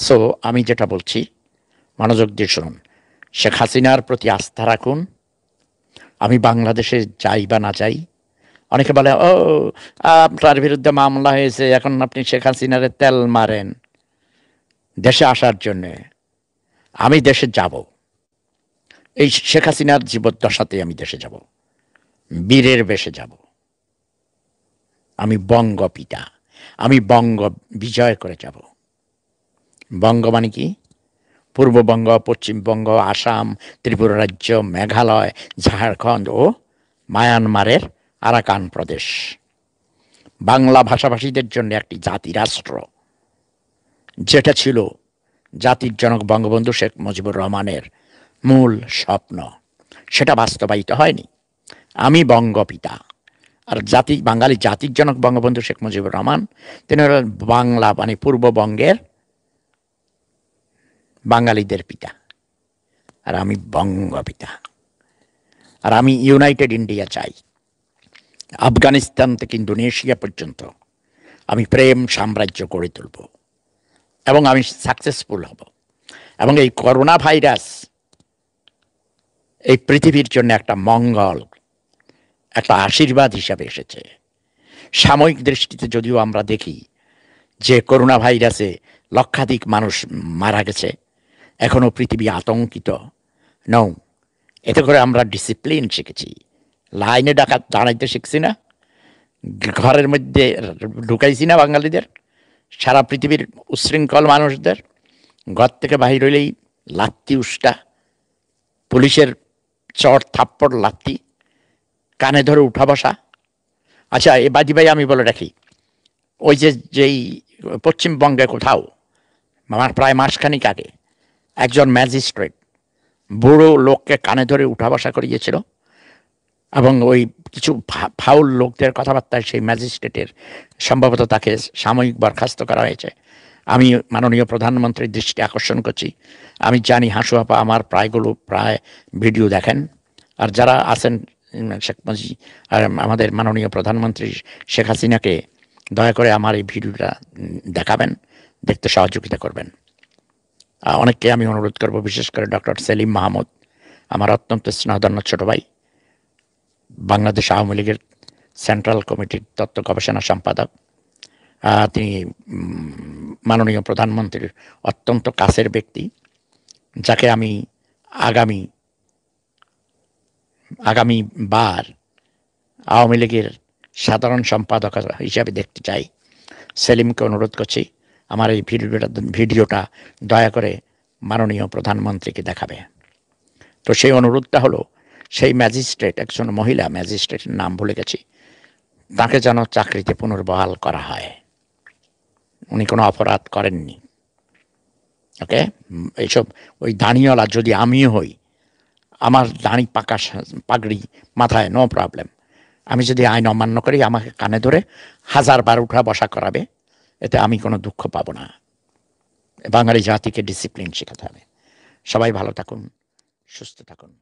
So আমি যেটা বলছি, মনোযোগ দিয়ে শুনুন। শেখ হাসিনার প্রতি আস্থা রাখুন। আমি বাংলাদেশে যাই বা না যাই, অনেকে বলে, ও, আপনার বিরুদ্ধে মামলা হয়েছে, এখন আপনি শেখ হাসিনারে তেল মারেন দেশে আসার জন্যে। আমি দেশে যাব। এই শেখ হাসিনার জীবদ্দশাতে আমি দেশে যাব। বীরের বেশে যাব। আমি বঙ্গ পিতা আমি বঙ্গ বিজয় করে যাব। বঙ্গ মানে কি? পূর্ববঙ্গ পশ্চিমবঙ্গ আসাম, ত্রিপুরা রাজ্য, মেঘালয়, ঝাড়খণ্ড ও মায়ানমারের আরাকান প্রদেশ। বাংলা ভাষাভাষীদের জন্য একটি জাতি রাষ্ট্র। যেটা ছিল জাতির জনক বঙ্গবন্ধু শেখ মুজিবুর রহমানের মূল স্বপ্ন। সেটা বাস্তবায়িত হয়নি। আমি বঙ্গপিতা। আর জাতি, বাঙালি জাতির জনক বঙ্গবন্ধু শেখ মুজিবুর রহমান, তিনি হলেন বাংলা মানে পূর্ববঙ্গের বাঙালিদের পিতা। আর আমি বঙ্গ পিতা। আর আমি ইউনাইটেড ইন্ডিয়া চাই। আফগানিস্তান থেকে ইন্দোনেশিয়া পর্যন্ত আমি প্রেম সাম্রাজ্য গড়ে তুলব। এবং আমি সাকসেসফুল হব। এবং এই করোনা ভাইরাস এই পৃথিবীর জন্য একটা মঙ্গল, একটা আশীর্বাদ হিসাবে এসেছে। সাময়িক দৃষ্টিতে যদিও আমরা দেখি যে করোনা ভাইরাসে লক্ষাধিক মানুষ মারা গেছে এখনও পৃথিবী আতঙ্কিত। নৌ এতে করে আমরা ডিসিপ্লিন শিখেছি। লাইনে ডাকা দাঁড়াইতে শিখছি না। ঘরের মধ্যে ঢুকাইছি না বাঙালিদের। সারা পৃথিবীর উশৃঙ্খল মানুষদের। ঘর থেকে বাহির হইলেই লাত্তি উষ্টা, পুলিশের চট থাপ্পড়, লাত্তি, কানে ধরে উঠা বসা। আচ্ছা এ বাদি ভাই আমি বলে রাখি, ওই যে যেই পশ্চিমবঙ্গে কোথাও আমার প্রায় মাসখানিক আগে একজন ম্যাজিস্ট্রেট বুড়ো লোককে কানে ধরে উঠা বসা করিয়েছিল এবং ওই কিছু ফাউল লোকদের কথাবার্তায় সেই ম্যাজিস্ট্রেটের সম্ভবত তাকে সাময়িক বরখাস্ত করা হয়েছে। আমি মাননীয় প্রধানমন্ত্রীর দৃষ্টি আকর্ষণ করছি। আমি জানি হাসু আপা আমার প্রায়গুলো প্রায় ভিডিও দেখেন। আর যারা আছেন শেখ মুজি আর আমাদের মাননীয় প্রধানমন্ত্রী শেখ হাসিনাকে দয়া করে আমার এই ভিডিওটা দেখাবেন, দেখতে সহযোগিতা করবেন। অনেককে আমি অনুরোধ করব, বিশেষ করে ডক্টর সেলিম মাহমুদ, আমার অত্যন্ত স্নেহধন্য ছোট ভাই, বাংলাদেশ আওয়ামী লীগের সেন্ট্রাল কমিটির তত্ত্ব গবেষণা সম্পাদক তিনি মাননীয় প্রধানমন্ত্রীর অত্যন্ত কাছের ব্যক্তি, যাকে আমি আগামী আগামী বার আওয়ামী লীগের সাধারণ সম্পাদক হিসাবে দেখতে চাই। সেলিমকে অনুরোধ করছি আমার এই ভিডিওটা ভিডিওটা দয়া করে মাননীয় প্রধানমন্ত্রীকে দেখাবে। তো সেই অনুরোধটা হলো, সেই ম্যাজিস্ট্রেট, একজন মহিলা ম্যাজিস্ট্রেটের নাম ভুলে গেছি, তাকে যেন চাকরিতে পুনর্বহাল করা হয়। উনি কোনো অপরাধ করেননি। ওকে? এইসব, ওই দাঁড়িওয়ালা যদি আমিও হই, আমার দাঁড়ি পাকা পাগড়ি মাথায় নো প্রবলেম আমি যদি আইন অমান্য করি, আমাকে কানে ধরে হাজার উঠা বসা করাবে। এতে আমি কোনো দুঃখ পাব না। বাঙালি জাতিকে ডিসিপ্লিন শেখাতে হবে। সবাই ভালো থাকুন, সুস্থ থাকুন।